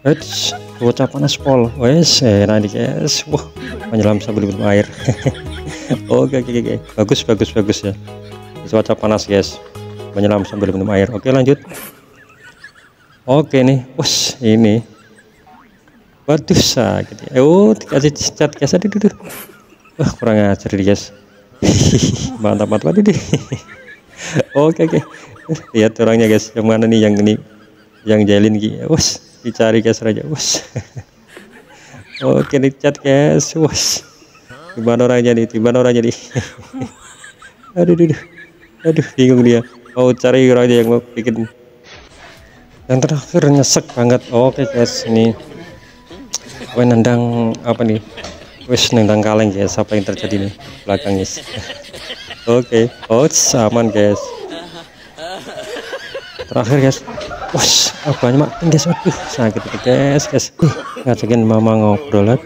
Eits, cuaca panas pol. Wes, enak nih guys. Wah, menyelam sambil minum air. oke, oke, oke. Bagus, bagus, bagus ya. Cuaca panas guys. Menyelam sambil minum air. Oke, lanjut. Oke nih, bos ini. Waduh, sakit. Oh, dikasih cat guys. Aduh, aduh. Wah, kurang ajar nih guys. mantap, mantap. Aduh, Oke, oke. Lihat orangnya guys. Yang mana nih yang ini? Yang jalin gitu. Bos dicari guys raja bos. Oke dicat guys bos. Gimana orangnya nih gimana orangnya nih aduh aduh aduh. Bingung dia. Mau cari orangnya yang mau bikin. Yang terakhir nyesek banget. Oke guys ini. Apa nendang apa nih? Wis nendang kaleng guys apa yang terjadi nih? Belakang guys oke oh aman guys terakhir guys Wos, banyak mak guys, waduh sakit guys, guys. Ngajakin mama ngobrol.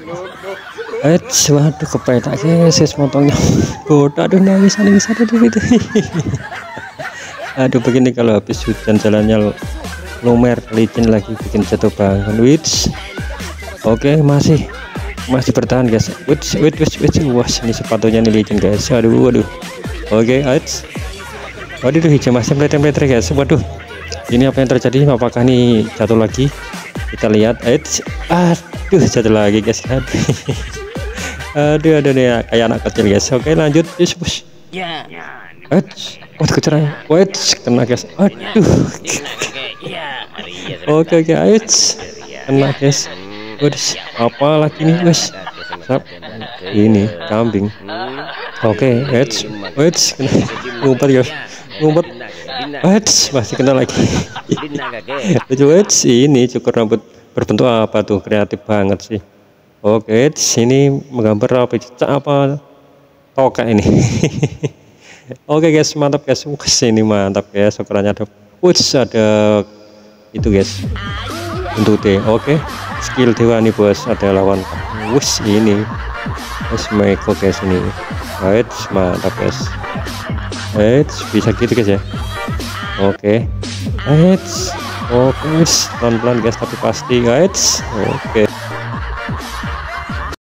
Eh, waduh kepetak guys, guys motongnya. Bodoh, aduh nangis, nangis, aduh, aduh, aduh. aduh begini kalau habis hujan jalannya lumer licin lagi bikin jatuh bangun. Wits. Oke, masih masih bertahan guys. Wits, wits, wits, wits. Wah, ini sepatunya nih licin guys. Aduh, waduh. Oke, wits. Waduh, hijau masih meletre-meletre guys. Waduh ini apa yang terjadi? Apakah ini jatuh lagi? Kita lihat. Eits. aduh jatuh lagi guys. Aduh. Aduh aduh nih kayak anak kecil guys. Oke lanjut. Push push. Ya. Eits. oh kecerang wait kena guys. Aduh. Oke oke. Eits. kena guys. Waduh, apa lagi nih guys? Sap. ini kambing. Oke okay, Eits. Eits. ngumpet guys ngumpet Wets masih kena lagi. Lucu Wets ini cukur rambut berbentuk apa tuh kreatif banget sih. Oke, sini menggambar apa cicak apa toka ini. Oke guys, mantap guys. Wes ini mantap guys. Ukurannya ada Wets ada itu guys. Untuk T. Oke. Skill dewa nih bos ada lawan. Wes ini. Wes Michael guys ini. Wets mantap guys. Wets bisa gitu guys ya oke okay. Eits oke pelan-pelan guys tapi pasti guys oke okay.